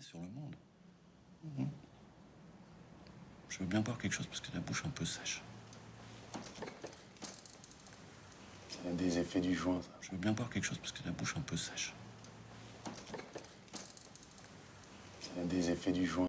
Sur le monde. Mmh. Je veux bien boire quelque chose parce que la bouche un peu sèche. Ça a des effets du joint, ça. Je veux bien boire quelque chose parce que la bouche un peu sèche. Ça a des effets du joint.